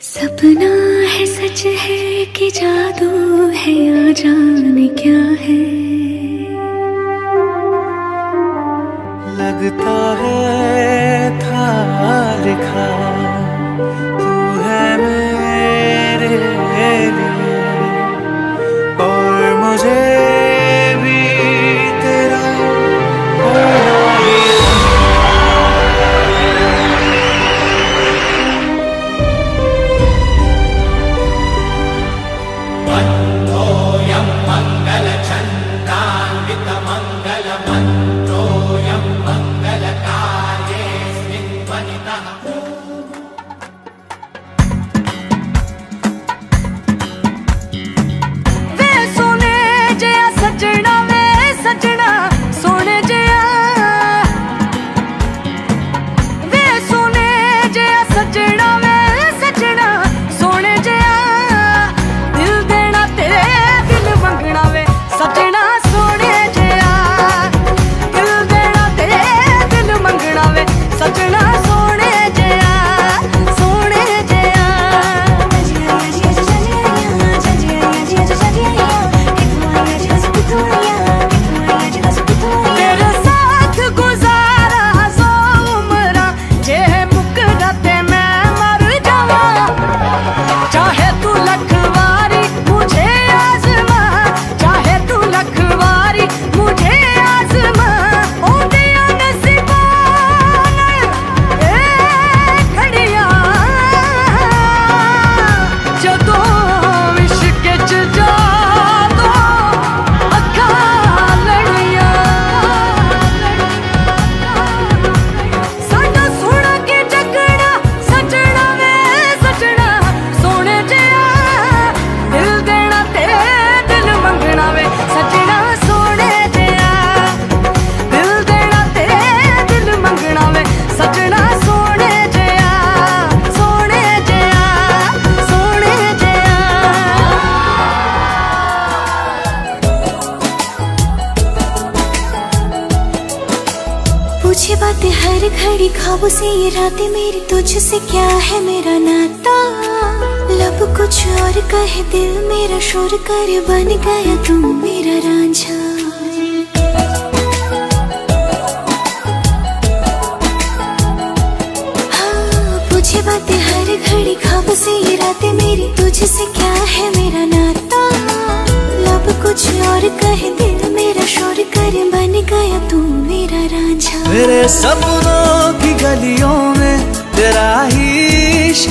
सपना है, सच है कि जादू है या जाने क्या है? लगता है था लिखा यं मङ्गलचन्तान्वितमङ्गलमन् बातें हर घड़ी ख्वाबों से ये रातें मेरी तुझसे क्या है मेरा नाता? लब कुछ और कहे दिल मेरा शोर कर बन गया तू मेरा रांझा। बातें हर घड़ी ख्वाबों से ये रातें मेरी तुझसे क्या है मेरा नाता? लब कुछ और कहे दिल मेरा शोर कर बन गया तू मेरा सपनों की गलियों में तेरा ही इश्क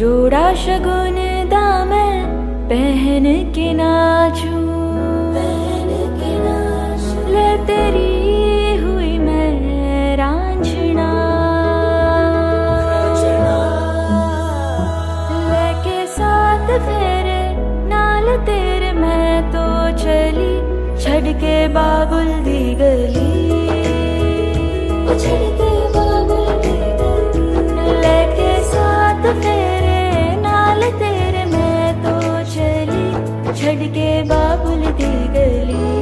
जोड़ा शगुन दा मैं पहन के नाचू। पहन के नाचू ले तेरी हुई मैं नाल तेरे मैं तो चली छड़ के बाबुल 的个脸。